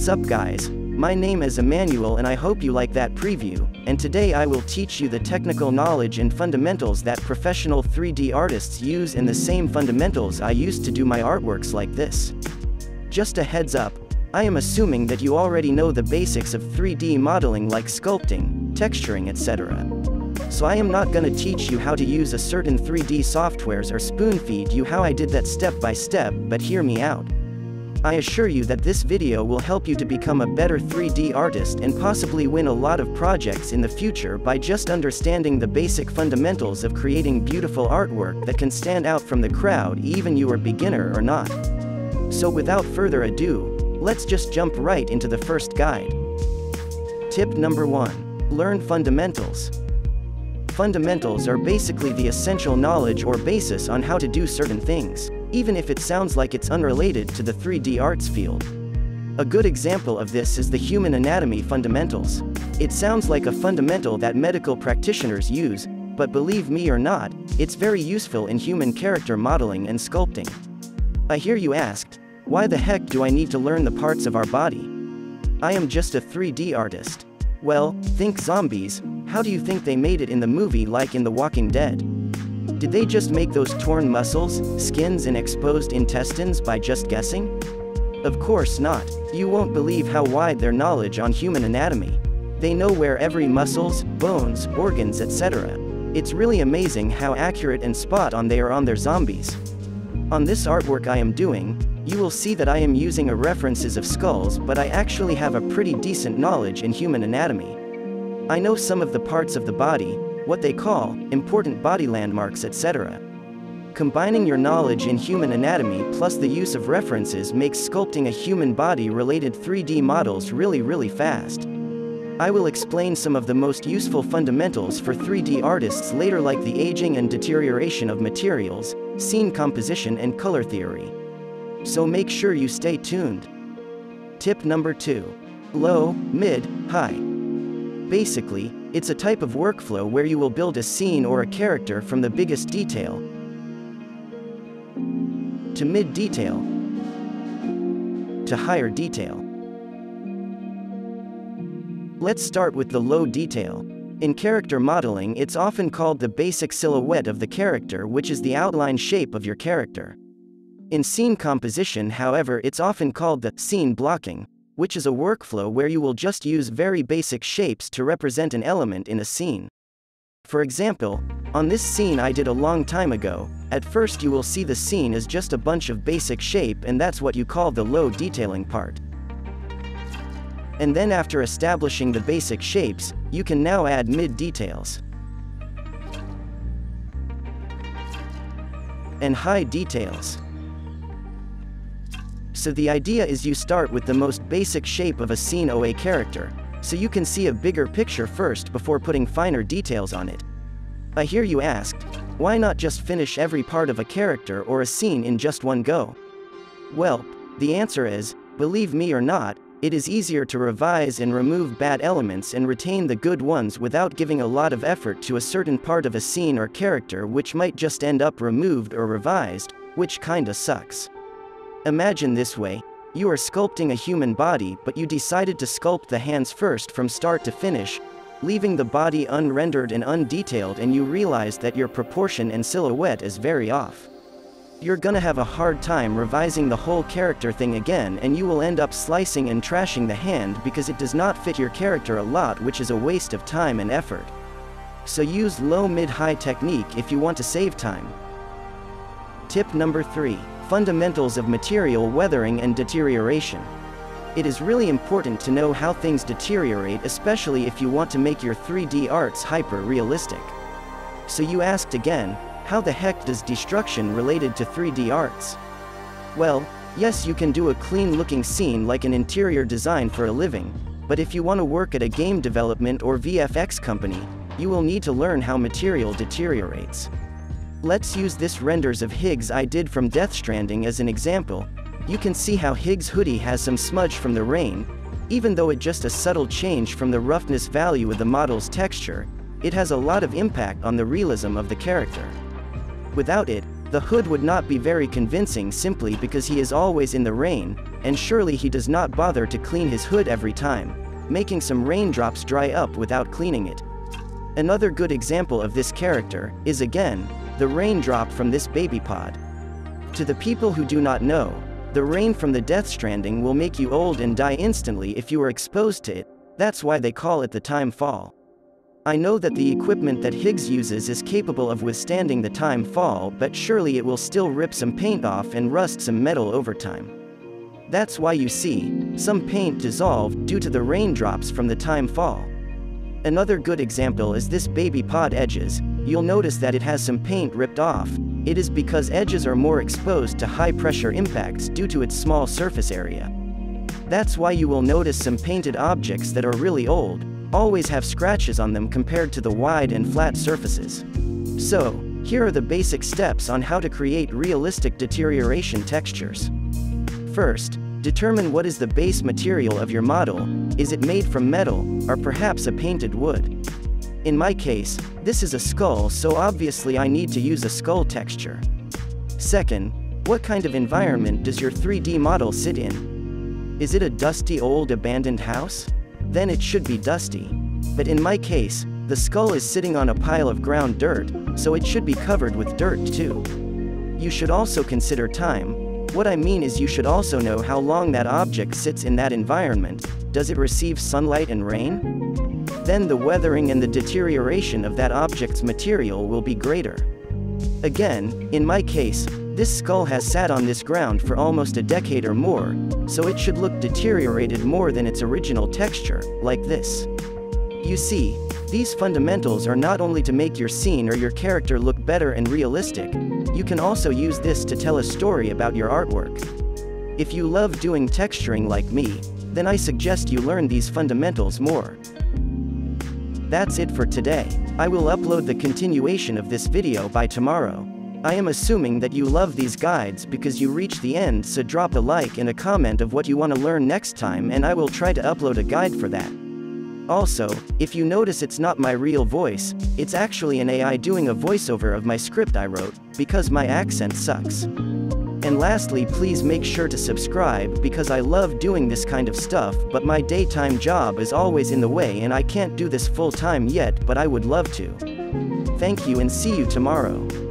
What's up guys? My name is Emmanuel and I hope you like that preview, and today I will teach you the technical knowledge and fundamentals that professional 3D artists use and the same fundamentals I used to do my artworks like this. Just a heads up, I am assuming that you already know the basics of 3D modeling like sculpting, texturing etc. So I am not gonna teach you how to use a certain 3D softwares or spoon feed you how I did that step by step, but hear me out. I assure you that this video will help you to become a better 3D artist and possibly win a lot of projects in the future by just understanding the basic fundamentals of creating beautiful artwork that can stand out from the crowd even you are beginner or not. So without further ado, let's just jump right into the first guide. Tip number 1. Learn fundamentals. Fundamentals are basically the essential knowledge or basis on how to do certain things even if it sounds like it's unrelated to the 3D arts field. A good example of this is the human anatomy fundamentals. It sounds like a fundamental that medical practitioners use, but believe me or not, it's very useful in human character modeling and sculpting. I hear you asked, why the heck do I need to learn the parts of our body? I am just a 3D artist. Well, think zombies, how do you think they made it in the movie like in The Walking Dead? Did they just make those torn muscles, skins and exposed intestines by just guessing? Of course not. You won't believe how wide their knowledge on human anatomy. They know where every muscles, bones, organs etc. It's really amazing how accurate and spot on they are on their zombies. On this artwork I am doing, you will see that I am using a references of skulls but I actually have a pretty decent knowledge in human anatomy. I know some of the parts of the body, what they call important body landmarks, etc. Combining your knowledge in human anatomy plus the use of references makes sculpting a human body related 3D models really really fast. I will explain some of the most useful fundamentals for 3D artists later like the aging and deterioration of materials, scene composition and color theory. So make sure you stay tuned. Tip number 2. Low, mid, high. Basically, it's a type of workflow where you will build a scene or a character from the biggest detail to mid detail to higher detail. Let's start with the low detail. In character modeling, it's often called the basic silhouette of the character, which is the outline shape of your character. In scene composition, however, it's often called the scene blocking, which is a workflow where you will just use very basic shapes to represent an element in a scene. For example, on this scene I did a long time ago, at first you will see the scene as just a bunch of basic shape and that's what you call the low detailing part. And then after establishing the basic shapes, you can now add mid details. And high details. So the idea is you start with the most basic shape of a scene OA character, so you can see a bigger picture first before putting finer details on it. I hear you asked, why not just finish every part of a character or a scene in just one go? Well, the answer is, believe me or not, it is easier to revise and remove bad elements and retain the good ones without giving a lot of effort to a certain part of a scene or character which might just end up removed or revised, which kinda sucks. Imagine this way, you are sculpting a human body but you decided to sculpt the hands first from start to finish, leaving the body unrendered and undetailed and you realize that your proportion and silhouette is very off. You're gonna have a hard time revising the whole character thing again and you will end up slicing and trashing the hand because it does not fit your character a lot which is a waste of time and effort. So use low mid-high technique if you want to save time. Tip number 3. Fundamentals of material weathering and deterioration. It is really important to know how things deteriorate especially if you want to make your 3D arts hyper-realistic. So you asked again, how the heck does destruction related to 3D arts? Well, yes you can do a clean-looking scene like an interior design for a living, but if you want to work at a game development or VFX company, you will need to learn how material deteriorates. Let's use this renders of Higgs I did from Death Stranding as an example. You can see how Higgs hoodie has some smudge from the rain. Even though it just a subtle change from the roughness value of the model's texture, it has a lot of impact on the realism of the character. Without it, The hood would not be very convincing simply because he is always in the rain, and surely he does not bother to clean his hood every time, making some raindrops dry up without cleaning it. Another good example of this character is again, the raindrop from this baby pod. To the people who do not know, the rain from the Death Stranding will make you old and die instantly if you are exposed to it, that's why they call it the time fall. I know that the equipment that Higgs uses is capable of withstanding the time fall but surely it will still rip some paint off and rust some metal over time. That's why you see, some paint dissolved due to the raindrops from the time fall. Another good example is this baby pod edges, you'll notice that it has some paint ripped off, it is because edges are more exposed to high pressure impacts due to its small surface area. That's why you will notice some painted objects that are really old, always have scratches on them compared to the wide and flat surfaces. So, here are the basic steps on how to create realistic deterioration textures. First, determine what is the base material of your model, is it made from metal, or perhaps a painted wood? In my case, this is a skull so obviously I need to use a skull texture. Second, what kind of environment does your 3D model sit in? Is it a dusty old abandoned house? then it should be dusty. But in my case, the skull is sitting on a pile of ground dirt, so it should be covered with dirt too. You should also consider time. What I mean is you should also know how long that object sits in that environment, does it receive sunlight and rain? Then the weathering and the deterioration of that object's material will be greater. Again, in my case, this skull has sat on this ground for almost a decade or more, so it should look deteriorated more than its original texture, like this. You see, these fundamentals are not only to make your scene or your character look better and realistic, you can also use this to tell a story about your artwork. If you love doing texturing like me, then I suggest you learn these fundamentals more. That's it for today, I will upload the continuation of this video by tomorrow. I am assuming that you love these guides because you reached the end so drop a like and a comment of what you want to learn next time and I will try to upload a guide for that. Also, if you notice it's not my real voice, it's actually an AI doing a voiceover of my script I wrote, because my accent sucks. And lastly please make sure to subscribe because I love doing this kind of stuff but my daytime job is always in the way and I can't do this full time yet but I would love to. Thank you and see you tomorrow.